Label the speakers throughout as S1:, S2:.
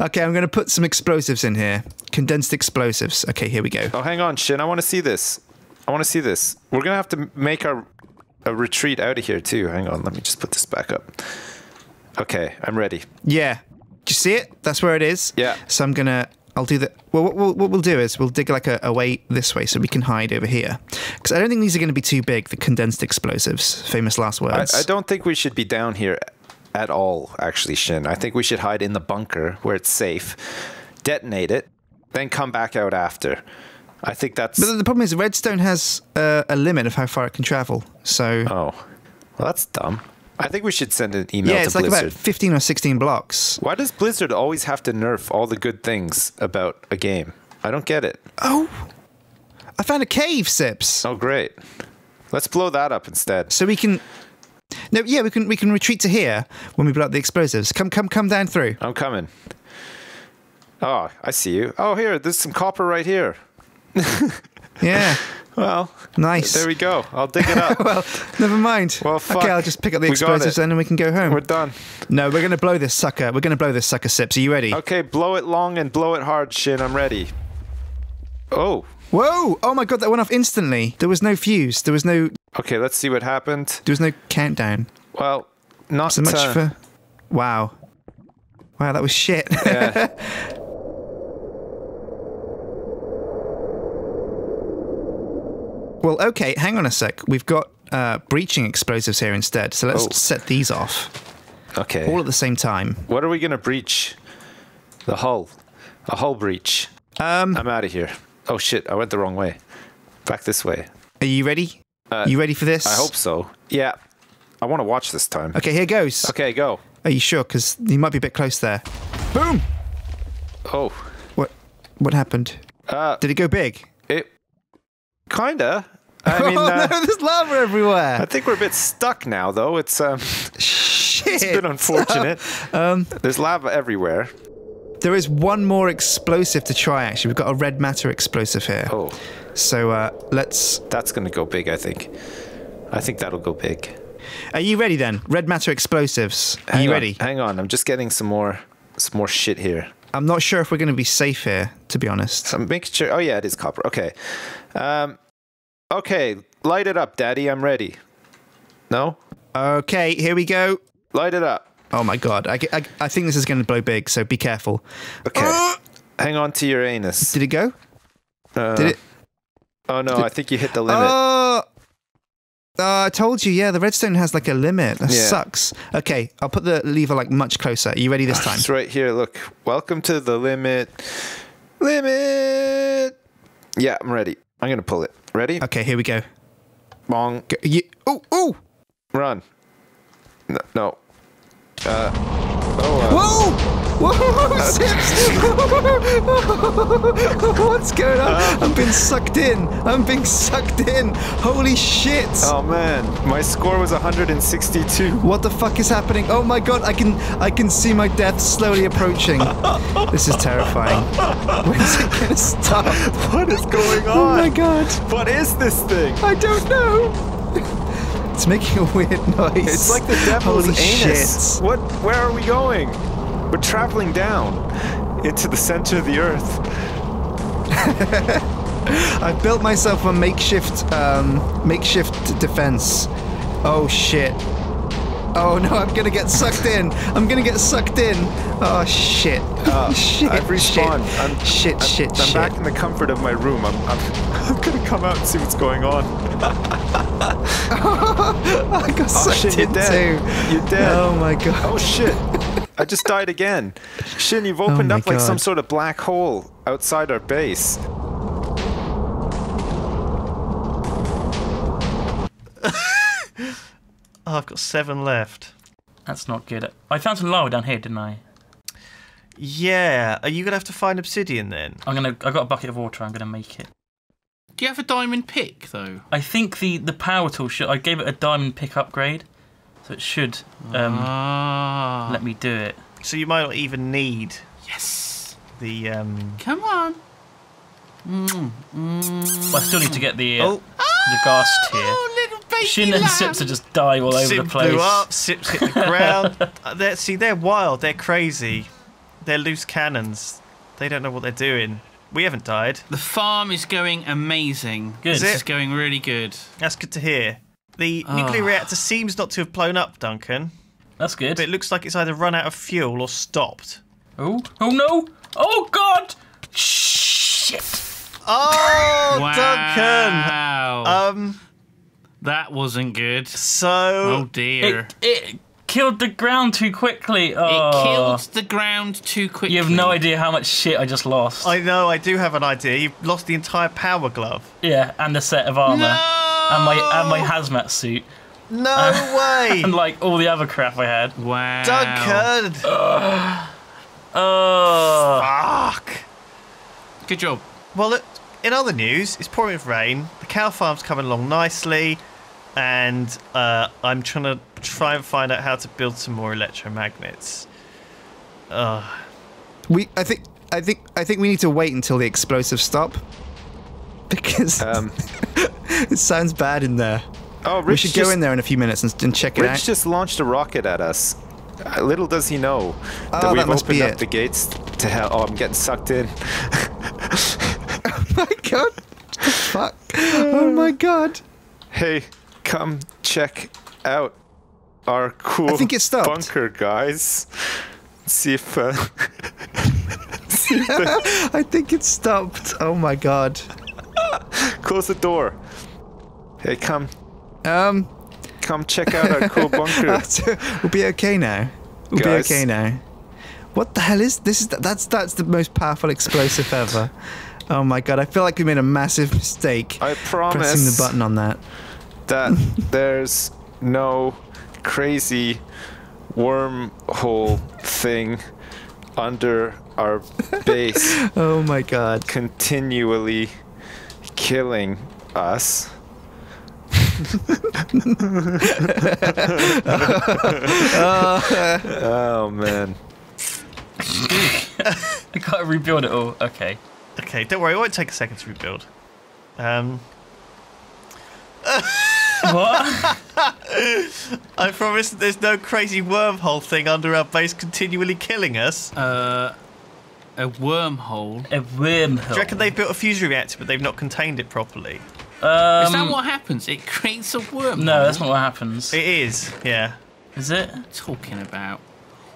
S1: Okay, I'm going to put some explosives in here. Condensed explosives. Okay, here we go.
S2: Oh, hang on, Sjin. I want to see this. I want to see this. We're gonna have to make our a retreat out of here too. Hang on. Let me just put this back up. Okay, I'm ready.
S1: Yeah. Do you see it? That's where it is.
S2: Yeah.
S1: So I'm gonna. I'll do that. Well, what we'll, what we'll do is we'll dig like a, a way this way so we can hide over here. Because I don't think these are going to be too big. The condensed explosives. Famous last
S2: I,
S1: words.
S2: I don't think we should be down here at all. Actually, Sjin. I think we should hide in the bunker where it's safe, detonate it, then come back out after. I think that's.
S1: But the problem is, redstone has uh, a limit of how far it can travel. So
S2: Oh, well, that's dumb. I think we should send an email
S1: yeah, it's like
S2: Blizzard.
S1: about 15 or 16 blocks.
S2: Why does Blizzard always have to nerf all the good things about a game? I don't get it.
S1: Oh, I found a cave, Sips.
S2: Oh, great. Let's blow that up instead.
S1: So we can. No, yeah, we can we can retreat to here when we blow up the explosives. Come, come, come down through.
S2: I'm coming. Oh, I see you. Oh, here, there's some copper right here.
S1: Yeah,
S2: Well,
S1: nice.
S2: there we go. I'll dig it up.
S1: well, never mind.
S2: Well, fuck.
S1: Okay, I'll just pick up the
S2: We
S1: explosives then and we can go home.
S2: We're done.
S1: No, we're going to blow this sucker. We're going to blow this sucker, Sips. Are you ready?
S2: Okay, blow it long and blow it hard, Sjin. I'm ready. Oh,
S1: Whoa! Oh my god, that went off instantly. There was no fuse. There was no.
S2: Okay, let's see what happened.
S1: There was no countdown.
S2: Well, not
S1: So much
S2: uh,
S1: for. Wow. Wow, that was shit.
S2: yeah.
S1: well, okay, hang on a sec. We've got uh, breaching explosives here instead. So let's
S2: Oh.
S1: set these off
S2: Okay.
S1: all at the same time.
S2: What are we gonna breach? The hull. A hull breach.
S1: Um,
S2: I'm out of here. Oh shit! I went the wrong way. Back this way.
S1: are you ready?
S2: Uh,
S1: you ready for this?
S2: I hope so. Yeah. I want to watch this time.
S1: Okay, here goes.
S2: Okay, go.
S1: Are you sure? Because you might be a bit close there. Boom!
S2: Oh.
S1: What? What happened?
S2: Uh,
S1: Did it go big?
S2: it. Kinda. I mean,
S1: oh
S2: uh,
S1: no, there's lava everywhere.
S2: I think we're a bit stuck now, though. It's um,
S1: Shit.
S2: it's a bit unfortunate.
S1: Um,
S2: There's lava everywhere.
S1: there is one more explosive to try. Actually, we've got a red matter explosive here.
S2: Oh,
S1: So uh, let's.
S2: that's gonna go big. I think. I think that'll go big.
S1: Are you ready then? Red matter explosives. Are
S2: Hang
S1: you
S2: on,
S1: ready?
S2: Hang on. I'm just getting some more, some more shit here.
S1: I'm not sure if we're going to be safe here, to be honest.
S2: I'm making sure. Oh yeah, it is copper. Okay. Um. Okay, light it up, Daddy. I'm ready. No,
S1: Okay, here we go.
S2: light it up.
S1: Oh my god, I, I, I think this is going to blow big, so be careful.
S2: Okay. Hang on to your anus.
S1: Did it go?
S2: Uh,
S1: Did it?
S2: Oh no,
S1: did-
S2: I think you hit the limit.
S1: Oh, oh, I told you. Yeah, the redstone has like a limit. That
S2: Yeah.
S1: sucks. Okay, I'll put the lever like much closer. Are you ready this time?
S2: It's right here. Look. Welcome to the limit. Limit. Yeah, I'm ready. I'm gonna pull it. Ready?
S1: Okay, here we go.
S2: Bong.
S1: go you, oh, oh,
S2: Run. No. no. Uh. Oh. Uh,
S1: whoa! Whoa, Sips! What's going on? Uh. I'm being sucked in. I'm being sucked in. Holy shit!
S2: Oh man, my score was 162.
S1: What the fuck is happening? Oh my god, I can I can see my death slowly approaching. this is terrifying. When's it gonna stop?
S2: What is going on?
S1: Oh my god.
S2: What is this thing?
S1: I don't know. It's making a weird noise.
S2: It's like the devil's
S1: Holy
S2: anus.
S1: shit.
S2: What? Where are we going? We're traveling down into the center of the earth.
S1: I've built myself a makeshift um, makeshift defense. Oh shit. Oh no, I'm gonna get sucked in. I'm gonna get sucked in. Oh shit.
S2: Uh,
S1: shit.
S2: I've respawned.
S1: Shit.
S2: I'm,
S1: shit.
S2: I'm,
S1: shit.
S2: I'm
S1: shit.
S2: back in the comfort of my room. I'm, I'm, I'm gonna come out and see what's going on.
S1: I got
S2: Oh
S1: sucked
S2: shit, you're
S1: in
S2: dead.
S1: too.
S2: You're dead.
S1: Oh my god.
S2: Oh shit! I just died again. Sjin, you've oh opened
S1: Oh my
S2: up like some sort of black hole outside our base.
S3: Oh, I've got seven left.
S4: That's not good. I found some lava down here, didn't I?
S3: Yeah. Are you gonna have to find obsidian then?
S4: I'm gonna. I got a bucket of water. I'm gonna make it.
S5: Do you have a diamond pick though?
S4: I think the the power tool should. I gave it a diamond pick upgrade, so it should um,
S5: ah.
S4: let me do it.
S3: So you might not even need
S5: yes.
S3: the um.
S5: Come on.
S4: But I still need to get the uh,
S3: Oh,
S4: the gas here.
S5: Oh, little baby
S4: Sjin and. Sips are just dying all over
S3: Sip
S4: the place.
S3: blew up. Sips hit the ground. Uh, they're, see, they're wild. They're crazy. They're loose cannons. They don't know what they're doing. We haven't died.
S5: The farm is going amazing.
S4: Good.
S5: This
S3: Is it?
S5: is going really good.
S3: That's good to hear. The nuclear
S5: Ah.
S3: reactor seems not to have blown up, Duncan,
S4: That's good.
S3: but it looks like it's either run out of fuel or stopped.
S4: Oh, oh no! Oh god! Shit!
S3: Oh,
S5: wow.
S3: Duncan! Um,
S5: that wasn't good.
S3: so
S5: Oh dear.
S4: It, it killed the ground too quickly.
S5: It
S4: Oh.
S5: killed the ground too quickly.
S4: You have no idea how much shit I just lost.
S3: I know, I do have an idea. You've lost the entire power glove.
S4: yeah, and a set of armor.
S5: No!
S4: And my and my hazmat suit.
S3: No way!
S4: And like all the other crap I had.
S5: Wow.
S3: Duncan!
S4: Oh.
S3: Fuck!
S5: Good job.
S3: Well, look, in other news, it's pouring with rain. The cow farm's coming along nicely, and uh, I'm trying to try and find out how to build some more electromagnets. Uh,
S1: We, I think, I think, I think we need to wait until the explosives stop because
S2: Um,
S1: it sounds bad in there.
S2: oh, Rich
S1: we should
S2: just,
S1: go in there in a few minutes and, and check it
S2: Rich
S1: out.
S2: just launched a rocket at us. Uh, Little does he know that
S1: Oh,
S2: we've
S1: that must
S2: opened
S1: be
S2: up
S1: it.
S2: the gates to hell. Oh, I'm getting sucked in.
S1: Oh my god! Fuck! Oh my god!
S2: Hey, come check out our cool
S1: I think it stopped.
S2: bunker, guys. See if uh,
S1: I think it stopped. Oh my god.
S2: close the door. Hey, come,
S1: Um,
S2: come check out our cool bunker.
S1: we'll be okay now. We'll
S2: Guys.
S1: be okay now. What the hell is this? Is that's that's the most powerful explosive ever. Oh my god! I feel like we made a massive mistake
S2: I promise.
S1: pressing the button on that.
S2: that there's no crazy wormhole thing under our base
S1: Oh my god!
S2: continually killing us. Oh man.
S4: I can't rebuild it all. Okay.
S3: okay, don't worry, it won't take a second to rebuild. Um,
S4: What?
S3: I promise that there's no crazy wormhole thing under our base continually killing us.
S5: Uh, a wormhole.
S4: a wormhole.
S3: Do you reckon they built a fusion reactor but they've not contained it properly?
S4: Um,
S5: Is that what happens? It creates a wormhole.
S4: No, that's not what happens.
S3: It is, yeah.
S4: Is it?
S5: talking about.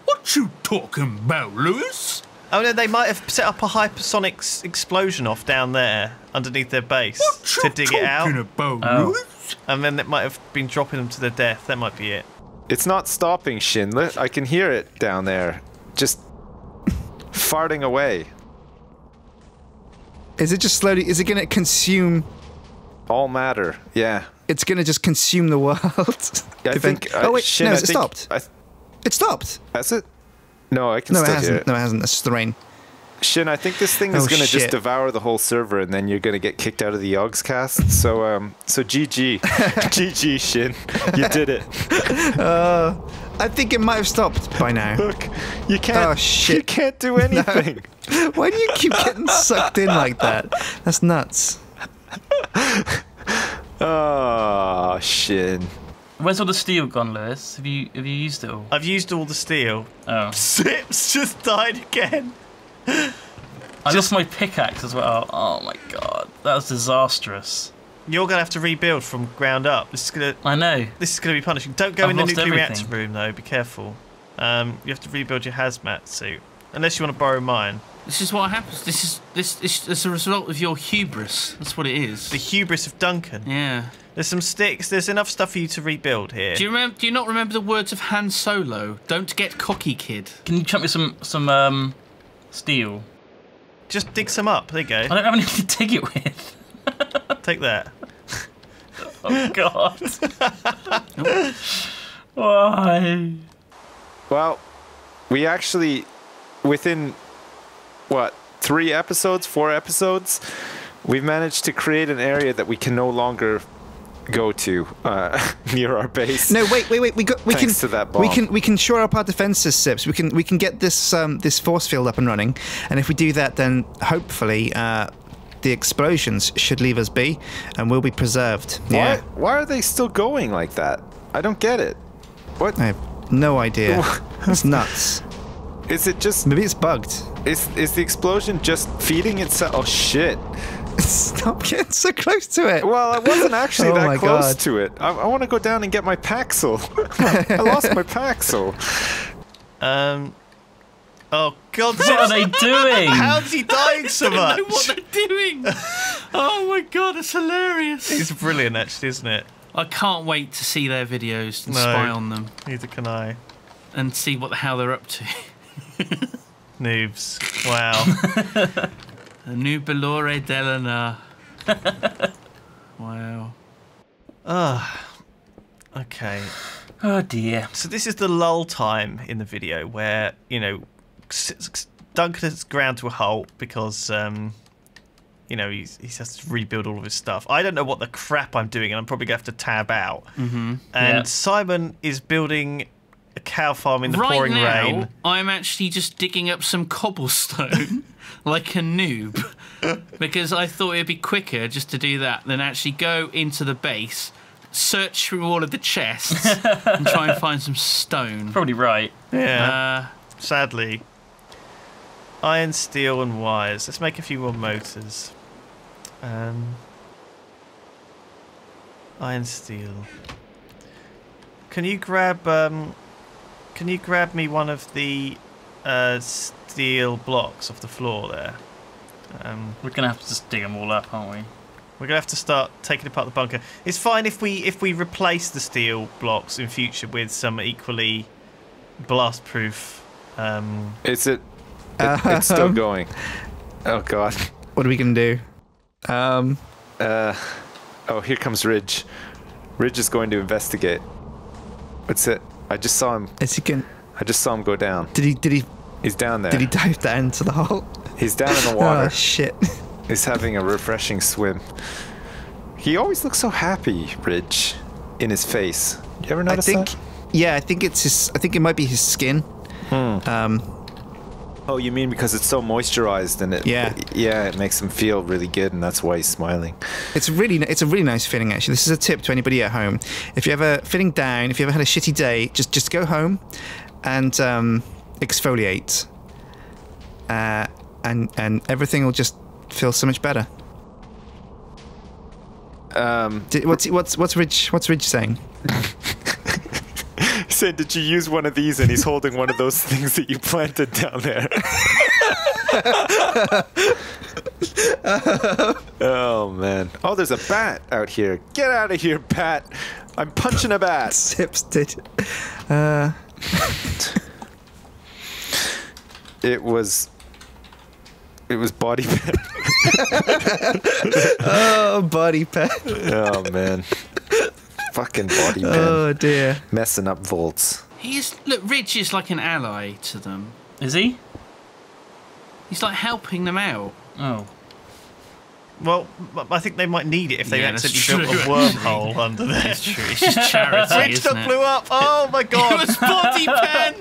S5: What you talking about, Lewis?
S3: Oh no, they might have set up a hypersonic s- explosion off down there underneath their base to dig it out,
S5: about,
S4: Oh.
S5: Lewis?
S3: and then it might have been dropping them to their death. That might be it.
S2: It's not stopping, Shinlet. I can hear it down there. Just farting away.
S1: Is it just slowly? Is it gonna consume?
S2: All matter. Yeah.
S1: It's gonna just consume the world.
S2: I think.
S1: oh
S2: uh,
S1: wait,
S2: Sjin,
S1: no,
S2: I
S1: it
S2: think-
S1: stopped.
S2: I,
S1: It stopped.
S2: That's it? No, I can
S1: No, it hasn't.
S2: it.
S1: No, it hasn't. That's just the rain.
S2: Sjin, I think this thing is
S1: Oh,
S2: gonna just devour the whole server, and then you're gonna get kicked out of the Yogscast. So, um, so GG, GG, Sjin, you did it.
S1: Uh, I think it might have stopped by now.
S2: Look, you can't.
S1: Oh, shit.
S2: You can't do anything.
S1: Why do you keep getting sucked in like that? That's nuts.
S2: Oh, Sjin.
S4: Where's all the steel gone, Lewis? Have you have you used it all?
S3: I've used all the steel.
S4: Oh,
S3: Sips just died again.
S4: I lost my pickaxe as well. Oh my god, that was disastrous.
S3: You're gonna have to rebuild from ground up. This is gonna
S4: I know.
S3: this is gonna be punishing. Don't go
S4: I've
S3: in the nuclear
S4: everything.
S3: reactor room though. Be careful. Um, you have to rebuild your hazmat suit, unless you want to borrow mine.
S5: This is what happens. This is this is as a result of your hubris. That's what it is.
S3: The hubris of Duncan.
S5: yeah.
S3: There's some sticks. There's enough stuff for you to rebuild here.
S5: Do you remember? Do you not remember the words of Han Solo? Don't get cocky, kid.
S4: Can you chuck me some some um steel?
S3: Just dig some up. There you go.
S4: I don't have anything to dig it with.
S3: Take that.
S4: Oh god. Why?
S2: Well, we actually, within what three episodes, four episodes, we've managed to create an area that we can no longer go to uh, near our base.
S1: No, wait, wait, wait. We got. We
S2: Thanks
S1: can.
S2: to that
S1: we can. We can shore up our defenses, Sips. We can. We can get this um, this force field up and running, and if we do that, then hopefully uh, the explosions should leave us be, and we'll be preserved.
S2: Why?
S1: Yeah.
S2: Why are they still going like that? I don't get it. What?
S1: I have no idea. it's nuts.
S2: Is it just
S1: Maybe it's bugged.
S2: is is the explosion just feeding itself? Oh shit!
S1: Stop getting so close to it.
S2: Well, I wasn't actually
S1: Oh
S2: that close
S1: God.
S2: to it. I, I want to go down and get my Paxel. I lost my Paxel.
S3: Um. Oh God!
S4: What are they doing?
S3: How's he dying so
S5: I don't know
S3: much?
S5: what they're doing. oh my god, it's hilarious.
S3: It's brilliant, actually, isn't it?
S5: I can't wait to see their videos and
S3: No.
S5: spy on them
S3: Neither can I.
S5: and see what the hell they're up to.
S3: Noobs. Wow.
S5: The new Belore Delana. wow.
S3: Ah. okay.
S4: Oh dear.
S3: So this is the lull time in the video where you know Duncan has ground to a halt because um, you know he's, he has to rebuild all of his stuff. I don't know what the crap I'm doing, and I'm probably gonna have to tab out. Mm-hmm. And
S4: Yeah.
S3: Simon is building a cow farm in the
S5: right
S3: pouring
S5: now,
S3: rain.
S5: I'm actually just digging up some cobblestone like a noob because I thought it'd be quicker just to do that than actually go into the base, search through all of the chests, and try and find some stone.
S4: Probably right.
S3: Yeah.
S5: Uh,
S3: Sadly. Iron, steel, and wires. Let's make a few more motors. Um, iron, steel. Can you grab? Um, can you grab me one of the uh, steel blocks off the floor there? Um,
S4: We're gonna have to just dig them all up, aren't we?
S3: we're gonna have to start taking apart the bunker. It's fine if we if we replace the steel blocks in future with some equally blast-proof. Um,
S2: Is it? it it's still
S1: Um,
S2: going. Oh god.
S1: What are we gonna do? Um,
S2: Uh, oh, here comes Ridge. Ridge is going to investigate. What's it? I just saw him.
S1: is he can?
S2: I just saw him go down.
S1: Did he? Did he?
S2: He's down there.
S1: Did he dive down into the hole?
S2: He's down in the water.
S1: Oh shit!
S2: He's having a refreshing swim. He always looks so happy, Ridge, in his face. You ever
S1: I think.
S2: that?
S1: Yeah, I think it's his. I think it might be his skin. Um,
S2: Oh, you mean because it's so moisturized and it?
S1: Yeah.
S2: yeah, it makes him feel really good, and that's why he's smiling.
S1: It's really it's a really nice feeling actually. This is a tip to anybody at home. If you're ever feeling down, if you ever had a shitty day, just just go home and um, exfoliate, uh, and and everything will just feel so much better.
S2: Um,
S1: Di- What's what's what's Ridge what's Ridge saying?
S2: "Did you use one of these?" And he's holding one of those things that you planted down there. oh man! Oh, there's a bat out here. Get out of here, bat! I'm punching a bat.
S1: Sips did. Uh,
S2: It was. It was body pet.
S1: oh, body pet.
S2: oh man. Fucking body pen.
S1: Oh dear.
S2: Messing up volts.
S5: he's look, Ridge is like an ally to them.
S4: Is he?
S5: He's like helping them out.
S4: Oh.
S3: well, I think they might need it if they
S5: Yeah, that's
S3: accidentally built a wormhole under there.
S5: It's true. It's just charity,
S3: Ridge
S5: isn't
S3: that
S5: it?
S3: blew up! Oh my god.
S5: It
S3: god!
S5: was body pen.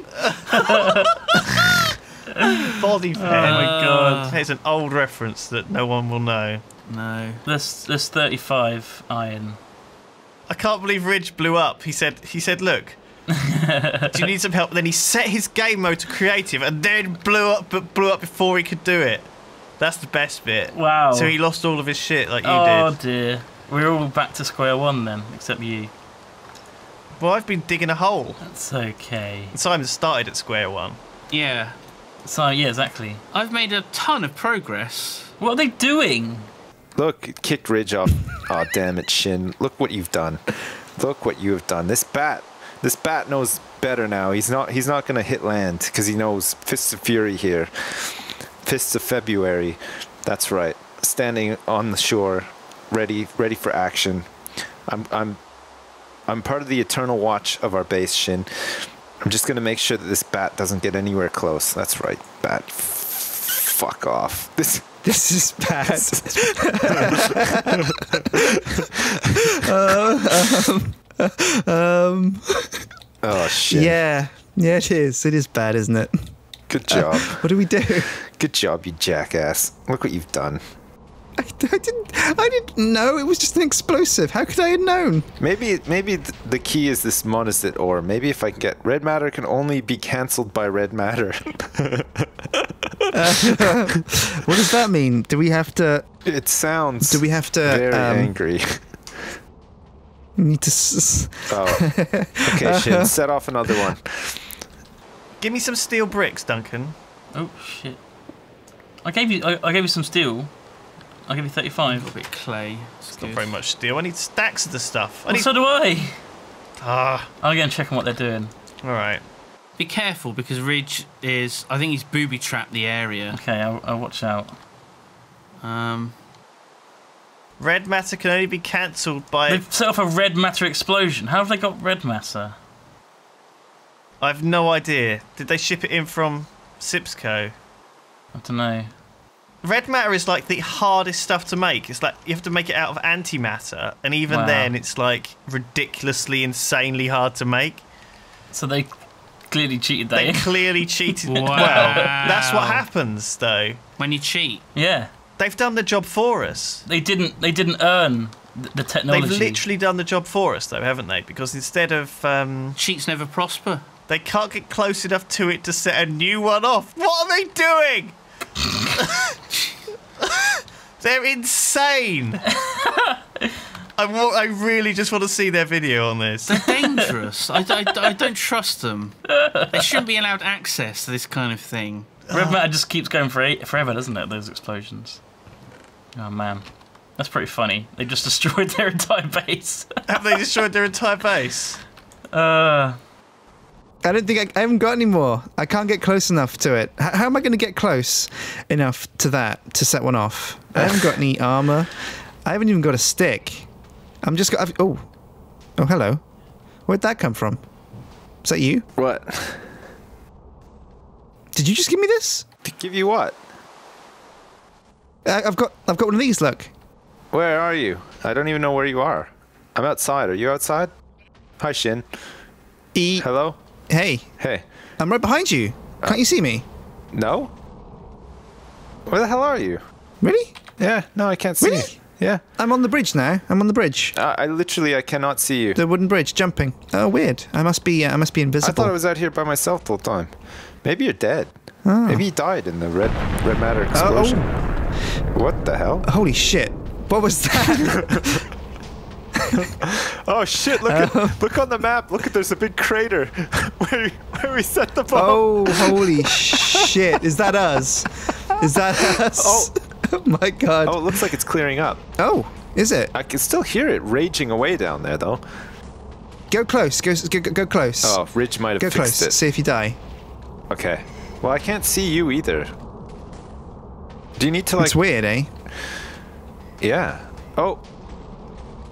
S3: Body oh, pen.
S4: Oh my god. Uh.
S3: It's an old reference that no one will know.
S5: No.
S4: There's there's 35 iron.
S3: I can't believe Ridge blew up. He said, "He said, look, do you need some help?" Then he set his game mode to creative, and then blew up, but blew up before he could do it. That's the best bit.
S4: Wow.
S3: So he lost all of his shit like you
S4: oh
S3: did.
S4: Oh dear. We're all back to square one then, except you.
S3: Well, I've been digging a hole.
S4: That's okay.
S3: Simon started at square one.
S5: Yeah.
S4: So yeah, exactly.
S5: I've made a ton of progress.
S4: What are they doing?
S2: Look, it kicked Ridge off. Oh damn it, Sjin. Look what you've done. Look what you have done. This bat this bat knows better now. He's not he's not gonna hit land because he knows Fists of Fury here. Fists of February. That's right. Standing on the shore, ready ready for action. I'm I'm I'm part of the eternal watch of our base, Sjin. I'm just gonna make sure that this bat doesn't get anywhere close. That's right, bat. Fuck off. This
S1: This is bad. um,
S2: Oh shit.
S1: yeah, yeah, it is. It is bad, isn't it?
S2: Good job.
S1: What do we do?
S2: Good job, you jackass. Look what you've done.
S1: I, I didn't. I didn't know it was just an explosive. How could I have known?
S2: Maybe maybe the key is this monazit ore. Maybe if I can get red matter can only be cancelled by red matter.
S1: What does that mean? Do we have to?
S2: it sounds
S1: Do we have to?
S2: very
S1: um,
S2: angry.
S1: Need to. s-
S2: Oh. Okay, Sjin, set off another one.
S3: Give me some steel bricks, Duncan.
S4: Oh shit! I gave you. I, I gave you some steel. I gave you
S5: A
S4: thirty-five.
S5: little bit clay. It's
S3: Not very much steel. I need stacks of the stuff. I
S4: Well,
S3: need.
S4: so do I.
S3: Ah,
S4: I'm going to check on what they're doing.
S3: all right.
S5: Be careful because Ridge is. I think he's booby trapped the area.
S4: Okay, I'll, I'll watch out.
S5: Um,
S3: Red matter can only be cancelled by.
S4: They've set off a red matter explosion. How have they got red matter?
S3: I've no idea. Did they ship it in from Sipsco?
S4: I don't know.
S3: Red matter is like the hardest stuff to make. It's like you have to make it out of antimatter, and even
S4: Wow.
S3: then, it's like ridiculously, insanely hard to make.
S4: So they clearly cheated that.
S3: They
S4: in.
S3: clearly cheated.
S5: Wow.
S3: Well, that's what happens, though.
S5: when you cheat,
S4: yeah,
S3: They've done the job for us.
S4: they didn't. They didn't earn the technology.
S3: They've literally done the job for us, though, haven't they? Because instead of um,
S5: cheats never prosper.
S3: they can't get close enough to it to set a new one off. What are they doing? They're insane. I, wa- I really just want to see their video on this.
S5: They're dangerous. I, I, I don't trust them. They shouldn't be allowed access to this kind of thing.
S4: Red matter just keeps going for eight, forever, doesn't it? Those explosions. Oh man, that's pretty funny. They just destroyed their entire base.
S3: Have they destroyed their entire base?
S4: uh,
S1: I don't think I, I haven't got any more. I can't get close enough to it. H- how am I going to get close enough to that to set one off? I haven't got any armor. I haven't even got a stick. I'm just got. I've, oh, oh, hello. Where'd that come from? Is that you?
S2: What?
S1: Did you just give me this?
S2: To give you what?
S1: I, I've got. I've got one of these. Look.
S2: Where are you? I don't even know where you are. I'm outside. Are you outside? Hi, Sjin.
S1: E.
S2: Hello?
S1: Hey,
S2: Hey.
S1: I'm right behind you. Can't you see me?
S2: No? Where the hell are you?
S1: Really?
S2: Yeah, no, I can't see
S1: Really?
S2: You. Yeah.
S1: I'm on the bridge now. I'm on the bridge.
S2: Uh, I literally, I cannot see you.
S1: The wooden bridge, jumping. Oh, weird. I must be. Uh, I must be invisible.
S2: I thought I was out here by myself the whole time. Maybe you're dead.
S1: Oh.
S2: Maybe you died in the red red matter explosion. What the hell?
S1: Holy shit! What was that?
S2: Oh shit! Look at look on the map. Look at there's a big crater where where we set the bomb.
S1: oh, holy shit! Is that us? Is that us?
S2: Oh.
S1: Oh my god.
S2: Oh, it looks like it's clearing up.
S1: Oh, is it?
S2: I can still hear it raging away down there though.
S1: Go close. Go go, go close.
S2: Oh, Ridge might have
S1: go
S2: fixed
S1: close.
S2: it.
S1: See if you die.
S2: Okay. Well, I can't see you either. Do you need to like?
S1: it's weird, eh?
S2: Yeah. Oh.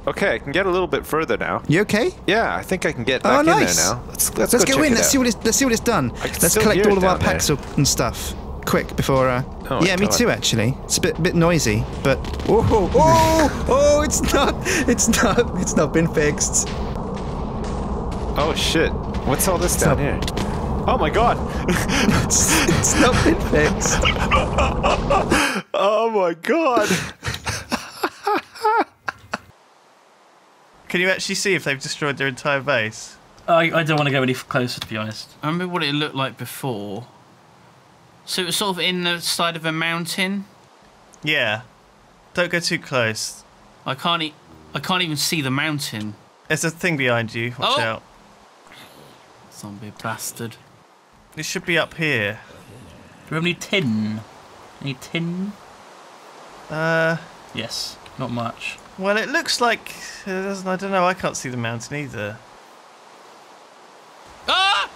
S2: Okay, I can get a little bit further now.
S1: You okay?
S2: Yeah, I think I can get
S1: Oh,
S2: back in there now. Let's let's,
S1: Let's
S2: go,
S1: in. Let's
S2: out.
S1: see what it's. Let's see what it's done. Let's collect all of our
S2: down there.
S1: packs up and stuff. Quick before. Uh,
S2: Oh my
S1: yeah, me
S2: God.
S1: too. Actually, it's a bit bit noisy, but oh oh oh, oh it's not. It's not. It's not been fixed.
S2: Oh shit! What's all this down
S1: not-
S2: here? Oh my god!
S1: It's, it's not been fixed.
S2: Oh my god!
S3: Can you actually see if they've destroyed their entire base?
S4: I, I don't want to go any closer, to be honest.
S5: I remember what it looked like before. So it was sort of in the side of a mountain.
S3: Yeah. Don't go too close.
S5: I can't. E- I can't even see the mountain.
S3: There's a thing behind you. Watch
S5: Oh.
S3: out.
S5: Zombie bastard.
S3: It should be up here.
S4: Do we have any tin? Any tin?
S3: Uh,
S4: Yes, not much.
S3: well, it looks like. It doesn't, I don't know. I can't see the mountain either.
S5: Ah!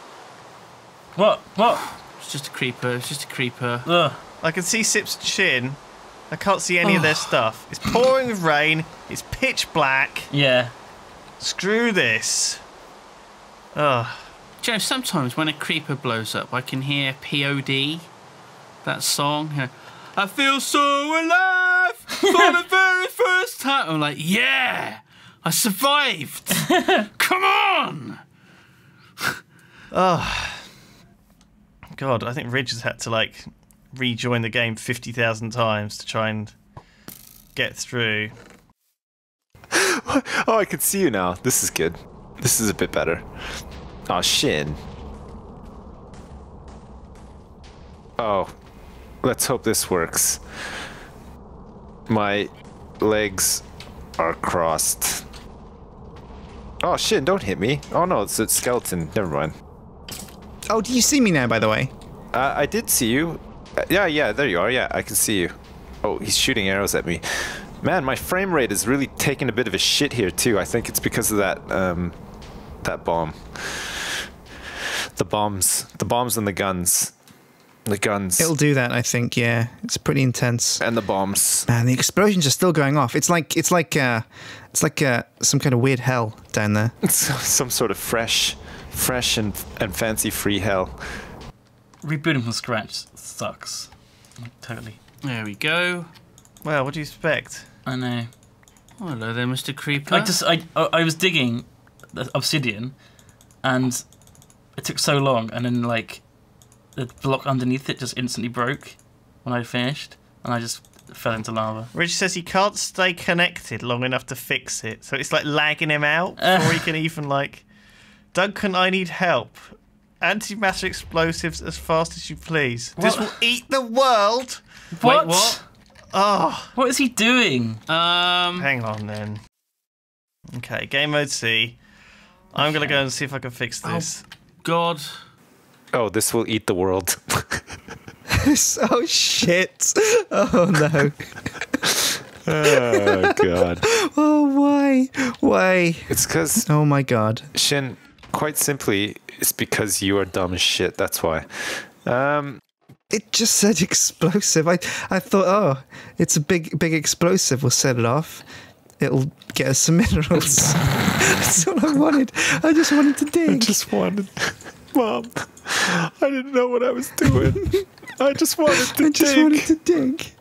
S4: What? What?
S5: It's just a creeper. It's just a creeper.
S4: Ugh.
S3: I can see Sip's chin. I can't see any of their stuff. It's pouring with rain. It's pitch black.
S4: Yeah.
S3: Screw this. Ugh.
S5: Do you know, sometimes when a creeper blows up, I can hear POD, that song. you know, I feel so alive for the very first time. I'm like, yeah, I survived. Come on.
S3: God, I think Ridge has had to like rejoin the game fifty thousand times to try and get through.
S2: Oh, I can see you now. This is good. This is a bit better. Oh, Sjin. Oh, let's hope this works. My legs are crossed. Oh, Sjin, don't hit me. Oh, no, it's a skeleton. Never mind.
S1: Oh, do you see me now? By the way.
S2: Uh, I did see you. Uh, yeah, yeah, there you are. Yeah, I can see you. Oh, he's shooting arrows at me. Man, my frame rate is really taking a bit of a shit here too. I think it's because of that um, that bomb. The bombs, the bombs and the guns, the guns
S1: It'll do that, I think. Yeah, it's pretty intense.
S2: and the bombs.
S1: Man, the explosions are still going off. It's like it's like uh, it's like uh, some kind of weird hell down there.
S2: It's some sort of fresh, fresh and and fancy free hell.
S4: Rebooting from scratch sucks. Totally.
S5: There we go.
S3: Well, what do you expect?
S4: I know.
S5: Oh, hello there, Mr. Creeper.
S4: I just I I I was digging the obsidian, and it took so long, and then like the block underneath it just instantly broke when I finished, and I just fell into lava.
S3: Rich says he can't stay connected long enough to fix it, so it's like lagging him out before he can even like. Duncan, I need help. Antimatter explosives as fast as you please. This will eat the world.
S4: What?
S5: what?
S3: Oh,
S4: What is he doing?
S5: Um,
S3: hang on then. Okay, game mode C. I'm gonna go and see if I can fix this.
S5: God.
S2: Oh, this will eat the world.
S1: oh shit! Oh no!
S2: oh god.
S1: Oh why? Why?
S2: It's because
S1: Oh my god!
S2: Sjin. Quite simply, it's because you are dumb as shit. That's why. Um,
S1: It just said explosive. I I thought, oh, it's a big big explosive. We'll set it off. It'll get us some minerals. That's all I wanted. I just wanted to dig.
S2: I just wanted, mom. I didn't know what I was doing. I just wanted to
S1: I just
S2: dig.
S1: wanted to dig.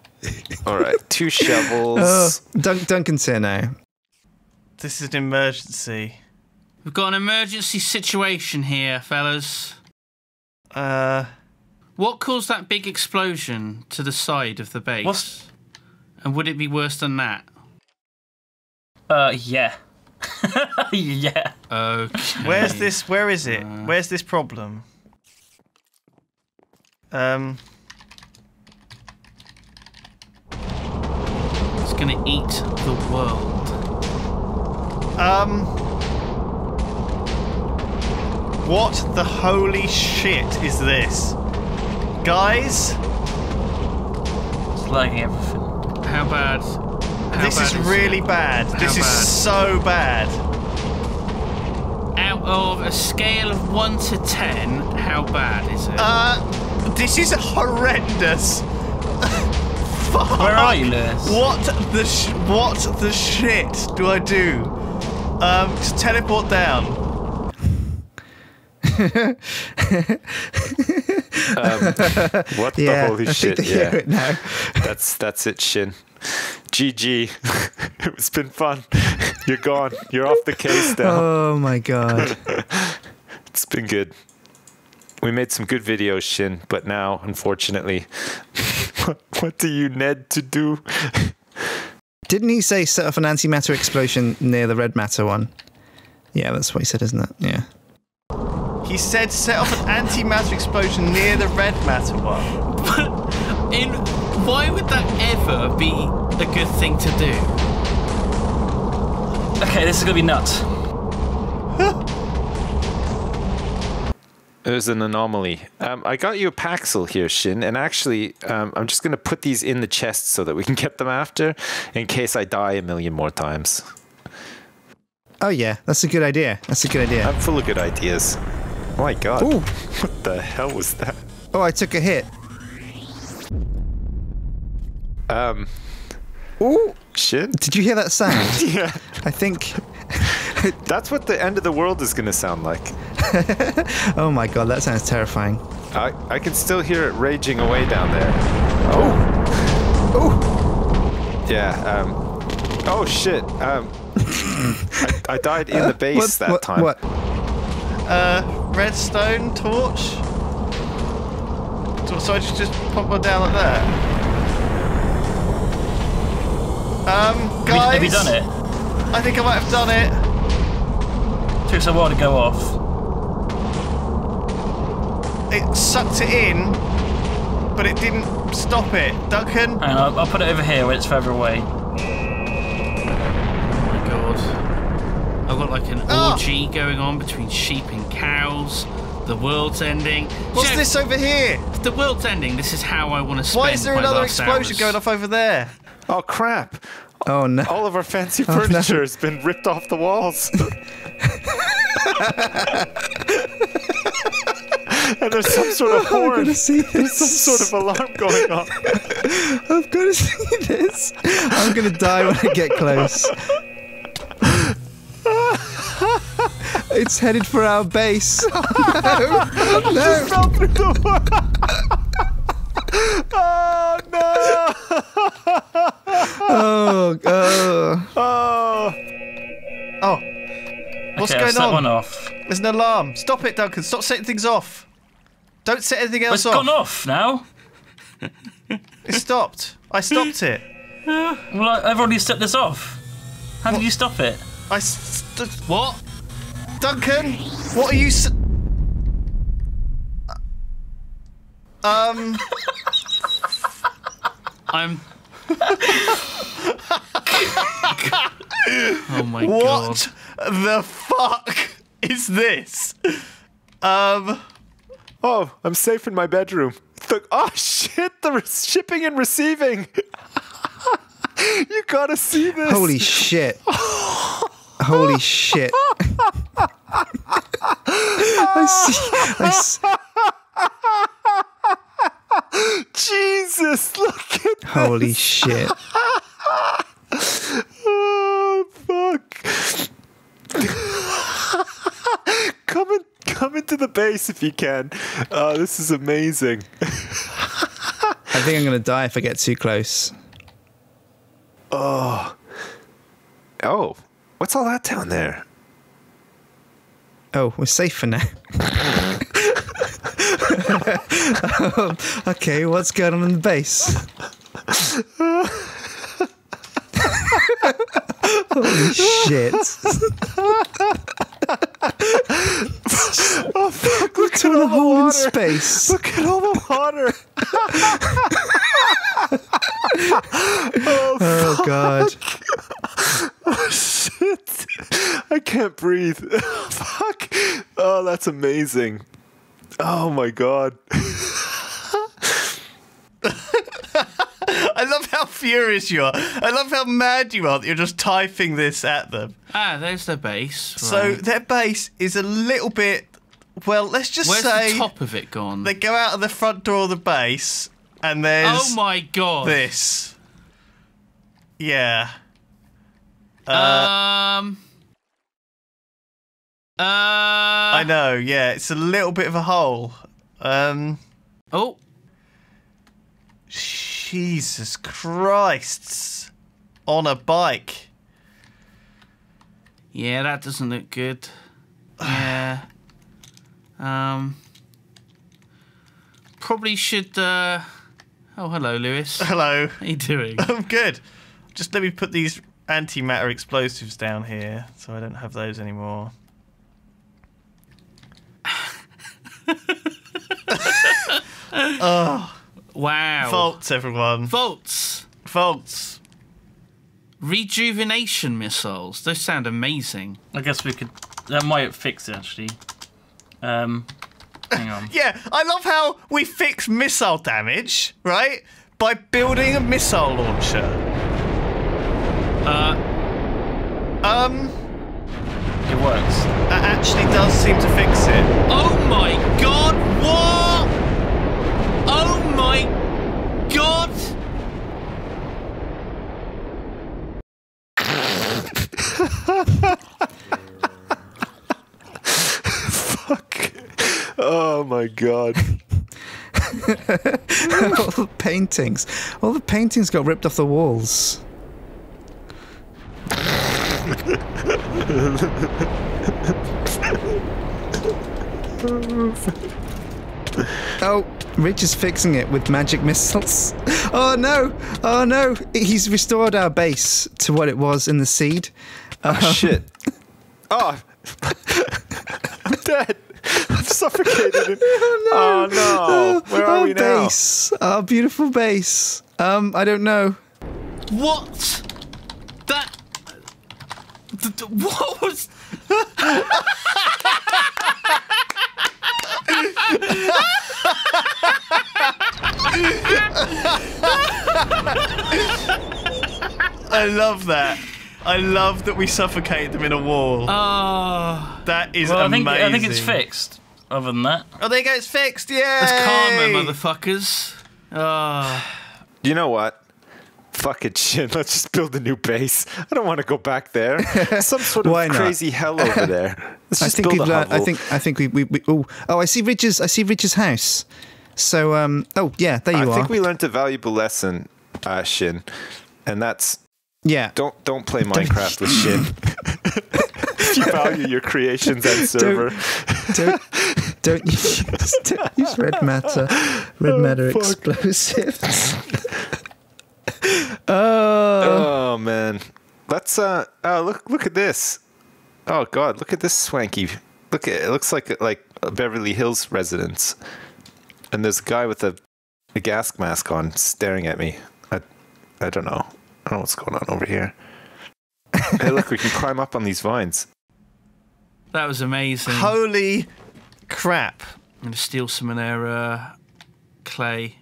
S2: All right, two shovels.
S1: Oh, Dun- Duncan's here now.
S3: This is an emergency.
S5: We've got an emergency situation here, fellas.
S3: Uh,
S5: What caused that big explosion to the side of the base?
S4: What's-
S5: And would it be worse than that?
S4: Uh, yeah. yeah.
S5: Okay.
S3: where's this? Where is it? Where's this problem? Um,
S5: It's gonna eat the world.
S3: um. What the holy shit is this? Guys,
S4: It's lagging everything.
S5: How bad? How
S3: this is
S5: bad
S3: really
S5: it?
S3: bad. This is so bad.
S5: Out of a scale of one to ten, how bad is it?
S3: Uh, this is horrendous. Fuck.
S4: Where are you, Lewis?
S3: What the sh- what the shit do I do? Um, just teleport down.
S2: Um, what the
S1: Yeah,
S2: holy
S1: I
S2: shit?
S1: think they hear
S2: Yeah,
S1: now.
S2: that's that's it, Sjin. GG. it's been fun. You're gone. You're off the case now.
S1: Oh my god!
S2: It's been good. We made some good videos, Sjin, but now, unfortunately, what, what do you need to do?
S1: Didn't he say set off an antimatter explosion near the red matter one? Yeah, that's what he said, isn't it? Yeah.
S3: He said set off an antimatter explosion near the red matter one.
S5: In why would that ever be a good thing to do?
S4: Okay, this is gonna be nuts.
S2: It was an anomaly. Um, I got you a Paxel here, Sjin, and actually, um, I'm just going to put these in the chest so that we can get them after, in case I die a million more times.
S1: Oh yeah, that's a good idea. That's a good idea.
S2: I'm full of good ideas. Oh my god.
S1: Ooh.
S2: What the hell was that?
S1: Oh, I took a hit.
S2: Um,
S1: Ooh,
S2: Sjin?
S1: did you hear that sound?
S2: Yeah.
S1: I think.
S2: That's what the end of the world is going to sound like.
S1: Oh my god, that sounds terrifying.
S2: I, I can still hear it raging away down there.
S1: Oh. Oh.
S2: Yeah. Um, oh shit. Um, I, I died in the base
S1: What,
S2: that
S1: what,
S2: time.
S1: What?
S3: Uh, redstone torch. So- So I just just pop her down like that. Um, guys.
S4: Have you done it?
S3: I think I might have done it.
S4: Took us a while to go off.
S3: It sucked it in, but it didn't stop it. Duncan,
S4: Hang on, I'll, I'll put it over here where it's further away.
S5: Oh my god. I've got like an
S3: Ah!
S5: orgy going on between sheep and cows. The world's ending.
S3: what's
S5: Jeff,
S3: this over here?
S5: The world's ending. This is how I want to spend
S3: Why is there
S5: my
S3: another explosion
S5: hours.
S3: going off over there?
S2: Oh crap!
S1: Oh no.
S2: All of our fancy
S1: Oh, no.
S2: furniture has been ripped off the walls. and there's some sort of
S1: I've got to see this.
S2: There's some sort of alarm going on.
S1: I've got to see this. I'm gonna die when I get close. It's headed for our base. no, no.
S2: fell through the wall. oh no!
S1: Oh, oh.
S2: Oh,
S3: Oh, what's
S4: okay,
S3: going
S4: I'll set
S3: on?
S4: one off.
S3: There's an alarm. Stop it, Duncan. Stop setting things off. Don't set anything
S4: Well,
S3: else
S4: it's
S3: off.
S4: gone off now.
S3: It stopped. I stopped it.
S4: Well, I- I've already set this off. How did you stop it?
S3: I st-
S5: What?
S3: Duncan, what are you? S- um.
S5: I'm. oh my god.
S3: What the fuck is this? Um.
S2: oh! I'm safe in my bedroom. The, oh shit! The re- shipping and receiving. you gotta see this.
S1: Holy shit. Holy shit. I see. I s-
S2: Jesus! Look at
S1: holy shit.
S2: Oh fuck! come in, come into the base if you can. Uh, this is amazing.
S1: I think I'm gonna die if I get too close.
S2: What's all that down there?
S1: Oh, we're safe for now. Um, okay, what's going on in the base? Holy shit.
S2: Oh fuck! Look at all the
S1: hole in
S2: water.
S1: space.
S2: Look at all the water.
S1: Oh god.
S2: Shit! I can't breathe. Fuck! Oh, that's amazing. Oh my god.
S3: I love how furious you are. I love how mad you are that you're just typing this at them.
S5: Ah, there's the base.
S3: So their base is a little bit. Well, let's just
S5: where's
S3: say
S5: the top of it gone?
S3: they go out of the front door of the base, and there's
S5: oh my god.
S3: this. Yeah. Uh,
S5: Um. Uh.
S3: I know. Yeah, it's a little bit of a hole. Um.
S5: Oh,
S3: Jesus Christ. On a bike.
S5: yeah, that doesn't look good. Yeah. Um. Probably should. uh... Oh, hello, Lewis.
S3: Hello.
S5: How you doing?
S3: I'm good. Just let me put these antimatter explosives down here so I don't have those anymore.
S5: Wow.
S3: Faults, everyone.
S5: Volts.
S3: Faults.
S5: Rejuvenation missiles. Those sound amazing.
S4: I guess we could. That might fix it actually. Um, hang on.
S3: Yeah, I love how we fix missile damage, right? By building a missile launcher.
S5: Uh,
S3: Um,
S4: It works.
S3: that actually does seem to fix it.
S5: oh my god, what? Oh my god!
S2: Fuck. Oh my god.
S1: all the paintings. All the paintings got ripped off the walls. oh, Rich is fixing it with magic missiles. Oh no! Oh no! He's restored our base to what it was in the seed.
S2: Oh shit. Oh. Ah. I'm dead. I'm suffocated. Oh ah, no. Where are
S1: our
S2: we now?
S1: base, our beautiful base. Um, I don't know.
S5: What? That. th- th- What was.
S3: I love that. I love that we suffocate them in a wall.
S5: Oh.
S3: that is
S4: Well, I
S3: amazing.
S4: think I think it's fixed. Other than that,
S3: Oh, there you go. It's fixed. Yeah.
S5: That's karma, motherfuckers. Oh.
S2: You know what? Fuck it, shit. Let's just build a new base. I don't want to go back there. Some sort of crazy hell over there. Let's
S1: I
S2: just
S1: think
S2: build
S1: we've
S2: a
S1: learned. I think. I think we. we, we oh, oh! I see Ridge's. I see Ridge's house. So, um. Oh, yeah. There you
S2: I
S1: are.
S2: I think we learned a valuable lesson, uh, Sjin, and that's
S1: yeah.
S2: don't don't play Minecraft with Sjin. if you value your creations and server,
S1: don't don't use, don't use red matter red matter explosives. Oh,
S2: oh man, let's uh oh look look at this. Oh god, look at this swanky. Look at it looks like like a Beverly Hills residence, and there's a guy with a a gas mask on staring at me. I I don't know. I don't know what's going on over here. hey, look, we can climb up on these vines.
S5: That was amazing.
S3: Holy crap!
S5: I'm gonna steal some of their uh, clay.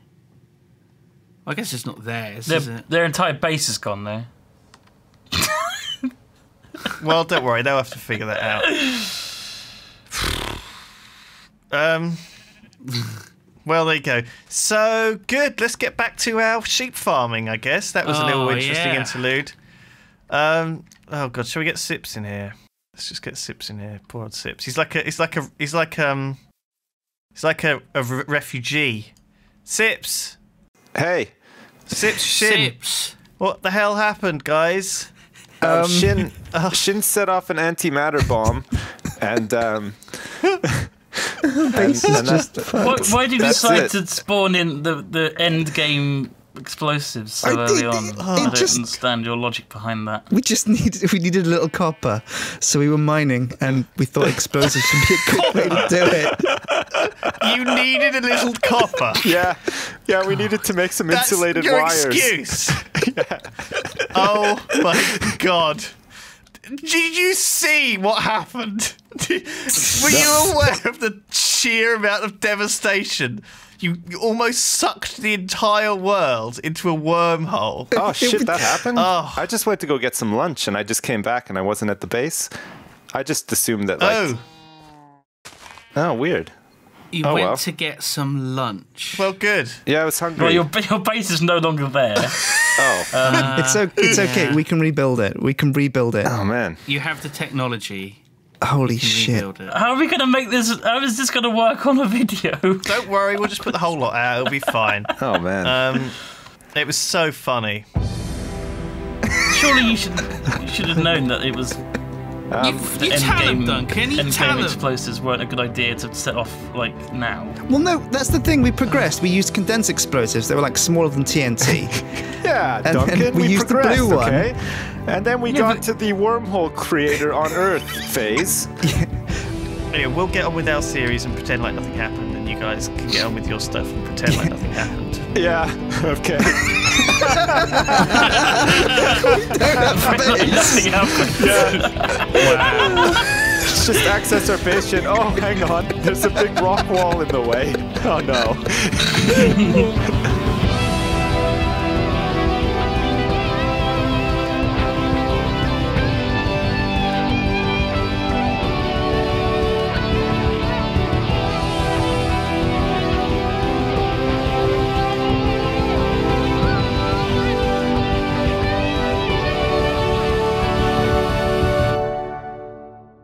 S5: I guess it's not theirs,
S4: their,
S5: is it?
S4: their entire base is gone though.
S3: Well, don't worry. They'll have to figure that out. Um. Well, there you go. So good. Let's get back to our sheep farming. I guess that was a little
S5: Oh,
S3: interesting
S5: yeah.
S3: interlude. Um. Oh god, shall we get Sips in here? Let's just get Sips in here. Poor old Sips. He's like a. He's like a. He's like um. He's like a, a re- refugee. Sips.
S2: Hey,
S3: Sips. Sjin.
S5: Sips.
S3: What the hell happened, guys?
S2: Um,
S1: Um,
S2: Sjin Sjin set off an antimatter bomb, and um, and, and
S1: just.
S2: that-
S4: Why, why did you decide
S2: it.
S4: to spawn in the, the end game explosives so
S1: I
S4: early
S1: did-
S4: on?
S1: it
S4: I don't
S1: just-
S4: understand your logic behind that.
S1: We just needed we needed a little copper, so we were mining, and we thought explosives would be a good way to do it.
S3: You needed a little copper.
S2: yeah, yeah, we needed to make some
S3: That's
S2: insulated
S3: your
S2: wires.
S3: excuse. Oh my god. Did you see what happened? Were you aware of the sheer amount of devastation? You, you almost sucked the entire world into a wormhole.
S2: Oh shit, that happened.
S3: Oh.
S2: I just went to go get some lunch, and I just came back, and I wasn't at the base. I just assumed that like,
S3: Oh,
S2: oh, weird.
S5: You
S2: Oh,
S5: went
S2: well.
S5: to get some lunch.
S3: well, good.
S2: Yeah, I was hungry.
S4: Well, your, your base is no longer there.
S2: oh, uh,
S1: It's o- it's okay. We can rebuild it. We can rebuild it.
S2: oh man.
S5: You have the technology.
S1: Holy
S5: You
S1: shit!
S5: it.
S4: How are we going to make this? How is this going to work on a video?
S3: Don't worry, we'll just put the whole lot out. It'll be fine.
S2: Oh man.
S3: Um, it was so funny.
S4: Surely you should you should have known that it was
S2: Um,
S5: you
S4: the
S5: you tell
S4: game.
S5: them, Duncan. You tell
S4: game
S5: them.
S4: explosives weren't a good idea to set off like now.
S1: Well, no, that's the thing. We progressed. We used condensed explosives. They were like smaller than TNT.
S2: yeah,
S1: then
S2: Duncan.
S1: we
S2: we
S1: used the
S2: progressed,
S1: blue one.
S2: And then we
S4: Yeah,
S2: got to the wormhole creator on Earth phase.
S3: Anyway, we'll get on with our series and pretend like nothing happened, and you guys can get on with your stuff and pretend like nothing happened.
S2: Yeah. Okay.
S4: Nothing happened. Wow.
S2: just access our base shit. Oh, hang on. There's a big rock wall in the way. Oh no.